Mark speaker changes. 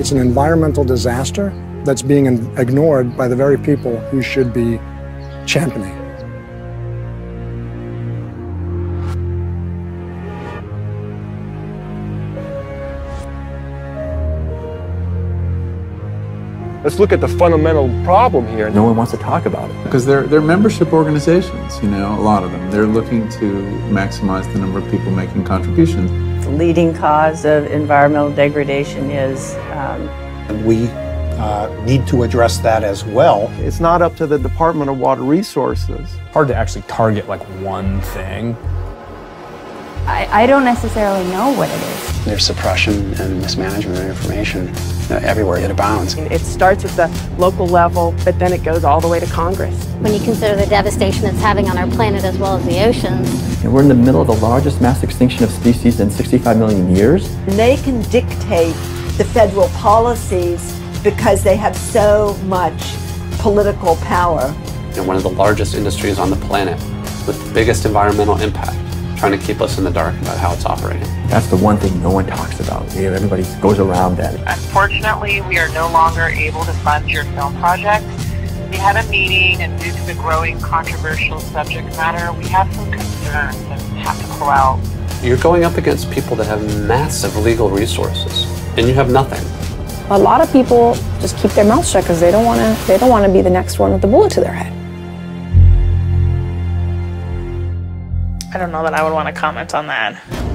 Speaker 1: It's an environmental disaster that's being ignored by the very people who should be championing.
Speaker 2: Let's look at the fundamental problem here.
Speaker 3: No one wants to talk about it.
Speaker 4: Because they're, they're membership organizations, you know, a lot of them. They're looking to maximize the number of people making contributions.
Speaker 5: The leading cause of environmental degradation is. Um,
Speaker 6: and we uh, need to address that as well.
Speaker 2: It's not up to the Department of Water Resources.
Speaker 7: Hard to actually target like one thing.
Speaker 8: I, I don't necessarily know what it is.
Speaker 9: There's suppression and mismanagement of information everywhere. It abounds.
Speaker 10: It starts at the local level, but then it goes all the way to Congress.
Speaker 11: When you consider the devastation it's having on our planet as well as the oceans.
Speaker 3: And we're in the middle of the largest mass extinction of species in 65 million years.
Speaker 12: And they can dictate the federal policies because they have so much political power.
Speaker 13: And one of the largest industries on the planet with the biggest environmental impact trying to keep us in the dark about how it's operating.
Speaker 3: That's the one thing no one talks about. Everybody goes around that.
Speaker 14: Unfortunately, we are no longer able to fund your film project. We had a meeting, and due to the growing controversial subject matter, we have some concerns that have to pull out.
Speaker 13: You're going up against people that have massive legal resources, and you have nothing.
Speaker 15: A lot of people just keep their mouths shut because they don't want to. They don't want to be the next one with the bullet to their head.
Speaker 16: I don't know that I would want to comment on that.